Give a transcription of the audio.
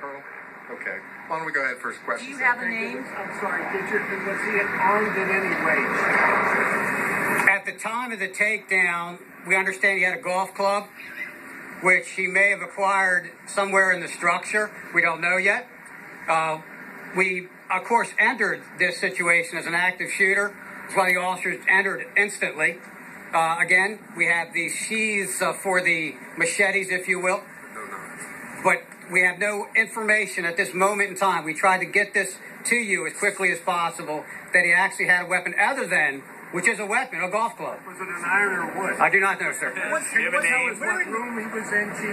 Colonel? Okay. Why don't we go ahead first question? Do question? you have a name? I'm sorry, did you, was he armed in any way? At the time of the takedown, we understand he had a golf club, which he may have acquired somewhere in the structure. We don't know yet. Uh, we, of course, entered this situation as an active shooter. That's why the officers entered instantly. Uh, again, we have these sheaths uh, for the machetes, if you will. No, no. But we have no information at this moment in time. We tried to get this to you as quickly as possible that he actually had a weapon other than, which is a weapon, a golf club. Was it an iron or wood? I do not know, sir. What, can you tell us what room he was in, Chief?